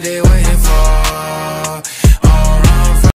they waiting for?